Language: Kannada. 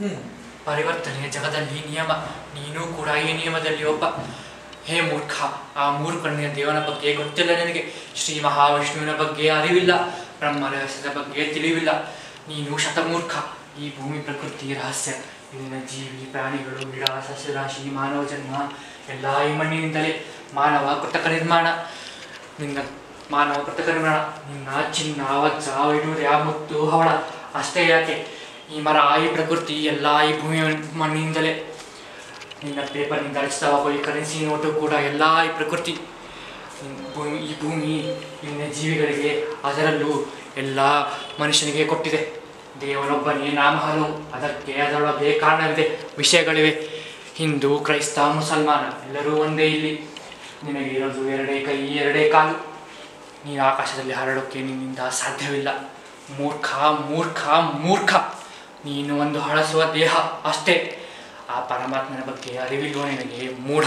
ಹ್ಮ್ ಪರಿವರ್ತನೆ ಜಗದಲ್ಲಿ ನಿಯಮ, ನೀನು ಕೂಡ ಈ ನಿಯಮದಲ್ಲಿ ಒಬ್ಬ. ಹೇ ಮೂರ್ಖ, ಆ ಮೂರ್ಖನಿಗೆ ದೇವನ ಬಗ್ಗೆ ಗೊತ್ತಿಲ್ಲ ನಿನಗೆ. ಶ್ರೀ ಮಹಾವಿಷ್ಣುವಿನ ಬಗ್ಗೆ ಅರಿವಿಲ್ಲ, ಬ್ರಹ್ಮ ರಹಸ್ಯದ ಬಗ್ಗೆ ತಿಳಿವಿಲ್ಲ. ನೀನು ಶತಮೂರ್ಖ, ಈ ಭೂಮಿ ಪ್ರಕೃತಿ ರಹಸ್ಯ. ಇಲ್ಲಿನ ಜೀವಿ, ಪ್ರಾಣಿಗಳು ಗಿಡ ಸಸ್ಯರಾಶಿ ಮಾನವ ಜನ್ಮ, ಎಲ್ಲ ಈ ಮಣ್ಣಿನಿಂದಲೇ ಮಾನವ ಕೃತಕ ನಿರ್ಮಾಣ. ನಿನ್ನ ಮಾನವ ಕೃತಕ ನಿರ್ಮಾಣ, ನಿನ್ನ ಚಿನ್ನ, ವಜ್ರ, ವೈಡೂರ್ಯ, ಮುತ್ತು, ಹವಳ, ಅಷ್ಟೇ ಯಾಕೆ? ಈ ಮರ, ಈ ಪ್ರಕೃತಿ, ಎಲ್ಲ ಈ ಭೂಮಿ ಮಣ್ಣಿನಿಂದಲೇ. ನಿನ್ನ ಪೇಪರ್ನಿಂದ ರಚಿತ ಈ ಕರೆನ್ಸಿ ನೋಟು ಕೂಡ, ಎಲ್ಲ ಈ ಪ್ರಕೃತಿ. ಭೂಮಿ, ಈ ಭೂಮಿ ನಿನ್ನ ಜೀವಿಗಳಿಗೆ, ಅದರಲ್ಲೂ ಎಲ್ಲ ಮನುಷ್ಯನಿಗೆ ಕೊಟ್ಟಿದೆ. ದೇವನೊಬ್ಬನೇ ನಾಮ ಅದಕ್ಕೆ ಅದರೊಳಗೆ ಕಾರಣವಿದೆ ವಿಷಯಗಳಿವೆ. ಹಿಂದೂ, ಕ್ರೈಸ್ತ, ಮುಸಲ್ಮಾನ, ಎಲ್ಲರೂ ಒಂದೇ ಇಲ್ಲಿ. ನಿನಗೆ ಇರೋದು ಎರಡೇ ಕೈ, ಎರಡೇ ಕಾಲು. ನೀನು ಆಕಾಶದಲ್ಲಿ ಹರಡೋಕ್ಕೆ ನಿನ್ನಿಂದ ಸಾಧ್ಯವಿಲ್ಲ. ಮೂರ್ಖ ಮೂರ್ಖ ಮೂರ್ಖ. ನೀನು ಒಂದು ಹಳಸುವ ದೇಹ. ಅಷ್ಟೇ. ಆ ಪರಮಾತ್ಮನ ಬಗ್ಗೆ ಅರಿವಿಲ್ಲೋ ನಿನಗೆ? ಮೂಢ.